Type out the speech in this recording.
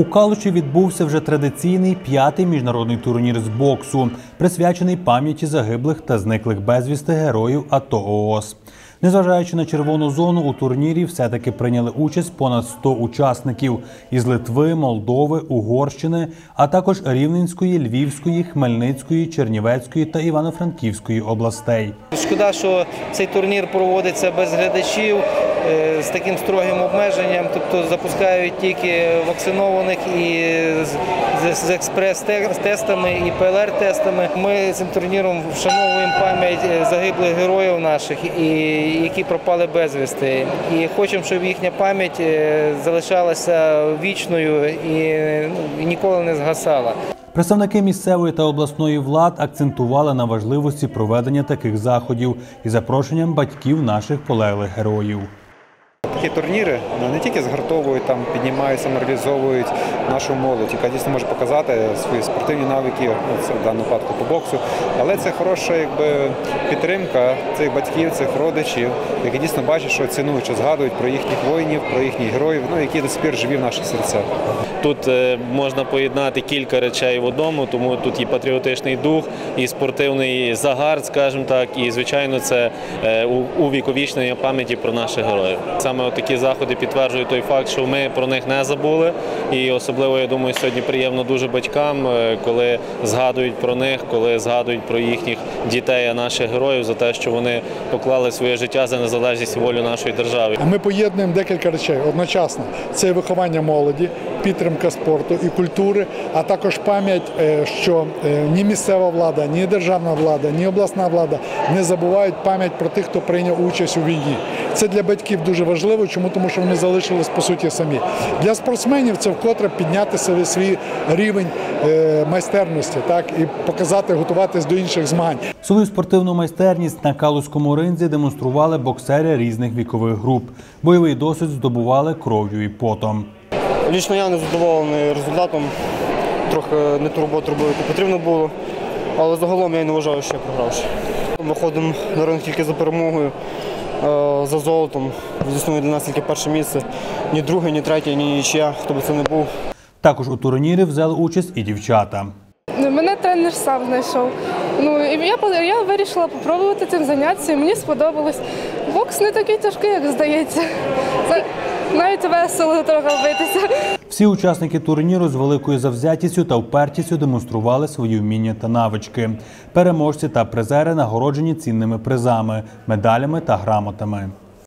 У Калуші відбувся вже традиційний п'ятий міжнародний турнір з боксу, присвячений пам'яті загиблих та зниклих безвісти героїв АТО ООС. Незважаючи на червону зону, у турнірі все-таки прийняли участь понад 100 учасників із Литви, Молдови, Угорщини, а також Рівненської, Львівської, Хмельницької, Чернівецької та Івано-Франківської областей. Шкода, що цей турнір проводиться без глядачів з таким строгим обмеженням, тобто запускають тільки вакцинованих і з, експрес-тестами і ПЛР-тестами. Ми цим турніром вшановуємо пам'ять е, загиблих героїв наших, і, які пропали безвісти. І хочемо, щоб їхня пам'ять е, залишалася вічною і, ну, і ніколи не згасала. Представники місцевої та обласної влад акцентували на важливості проведення таких заходів із запрошенням батьків наших полеглих героїв. Такі турніри ну, не тільки згартовують, там піднімають, самореалізовують нашу молодь, яка дійсно може показати свої спортивні навики, це в даному випадку по боксу. Але це хороша якби, підтримка цих батьків, цих родичів, які дійсно бачать, що цінують, що згадують про їхніх воїнів, про їхніх героїв, ну, які до сих пір живі в наших серцях. Тут е, можна поєднати кілька речей в одному, тому тут і патріотичний дух, і спортивний загар, скажімо так, і звичайно, це е, у- увіковічнення пам'яті про наших героїв. Саме такі заходи підтверджують той факт, що ми про них не забули. І особливо я думаю, сьогодні приємно дуже батькам, е, коли згадують про них, коли згадують про їхніх дітей, а наших героїв за те, що вони поклали своє життя за незалежність волю нашої держави. Ми поєднуємо декілька речей одночасно. Це виховання молоді, підтримка спорту і культури, а також пам'ять, е, що е, ні місцева влада, ні державна влада, ні обласна влада не забувають пам'ять про тих, хто прийняв участь у війні. Це для батьків дуже важливо. Чому? Тому що вони залишились по суті самі. Для спортсменів це вкотре підняти себе свій рівень е, майстерності, так і показати, готуватись до інших змагань. Свою спортивну майстерність на Калузькому ринзі демонстрували боксери різних вікових груп. Бойовий досвід здобували кров'ю і потом. Лічно я не задоволений результатом. Трохи не ту роботу робив, яку потрібно було. Але загалом я не вважаю, що я програвши. Виходимо на ринок тільки за перемогою, е, за золотом. Звісно, для нас тільки перше місце. Ні друге, ні третє, ні нічия, хто би це не був. Також у турнірі взяли участь і дівчата. Ну, Мене тренер сам знайшов. Ну і я я вирішила спробувати цим зайнятися. Мені сподобалось. Бокс не такий тяжкий, як здається. Навіть весело трохи битися. Всі учасники турніру з великою завзятістю та впертістю демонстрували свої вміння та навички. Переможці та призери нагороджені цінними призами, медалями та грамотами.